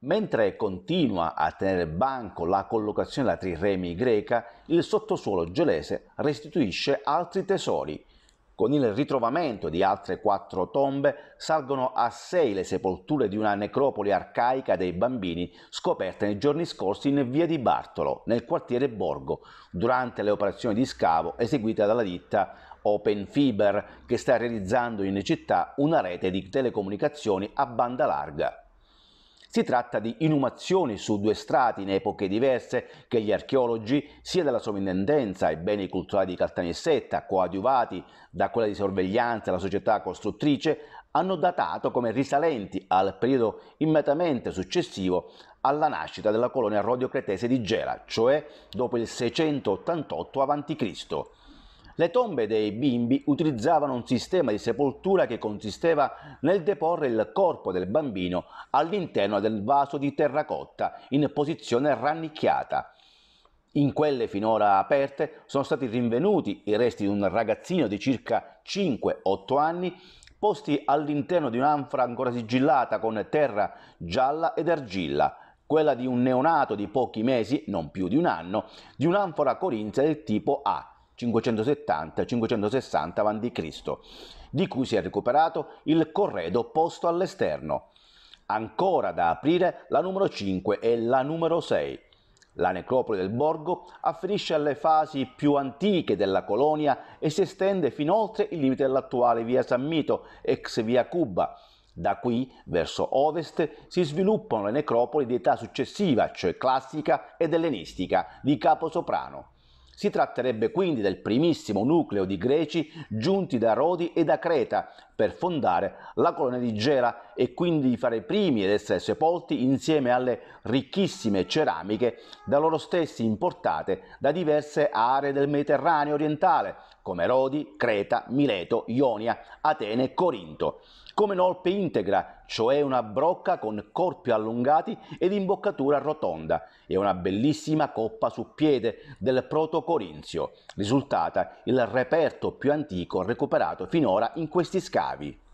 Mentre continua a tenere banco la collocazione della triremi greca, il sottosuolo gelese restituisce altri tesori. Con il ritrovamento di altre quattro tombe salgono a sei le sepolture di una necropoli arcaica dei bambini scoperte nei giorni scorsi in via di Bartolo, nel quartiere Borgo, durante le operazioni di scavo eseguite dalla ditta Open Fiber, che sta realizzando in città una rete di telecomunicazioni a banda larga. Si tratta di inumazioni su due strati in epoche diverse che gli archeologi, sia della Sovrintendenza ai beni culturali di Caltanissetta, coadiuvati da quella di sorveglianza della società costruttrice, hanno datato come risalenti al periodo immediatamente successivo alla nascita della colonia rodio-cretese di Gela, cioè dopo il 688 a.C. Le tombe dei bimbi utilizzavano un sistema di sepoltura che consisteva nel deporre il corpo del bambino all'interno del vaso di terracotta in posizione rannicchiata. In quelle finora aperte sono stati rinvenuti i resti di un ragazzino di circa 5-8 anni posti all'interno di un'anfora ancora sigillata con terra gialla ed argilla, quella di un neonato di pochi mesi, non più di un anno, di un'anfora corinzia del tipo A, 570-560 a.C., di cui si è recuperato il corredo posto all'esterno. Ancora da aprire la numero 5 e la numero 6. La necropoli del borgo afferisce alle fasi più antiche della colonia e si estende fin oltre il limite dell'attuale via San Mito, ex via Cuba. Da qui, verso ovest, si sviluppano le necropoli di età successiva, cioè classica ed ellenistica, di Capo Soprano. Si tratterebbe quindi del primissimo nucleo di greci giunti da Rodi e da Creta per fondare la colonia di Gela e quindi fare i primi ad essere sepolti insieme alle ricchissime ceramiche da loro stessi importate da diverse aree del Mediterraneo orientale, come Rodi, Creta, Mileto, Ionia, Atene e Corinto. Come nolpe integra, cioè una brocca con corpi allungati ed imboccatura rotonda, e una bellissima coppa su piede del proto-corinzio, risultata il reperto più antico recuperato finora in questi scavi.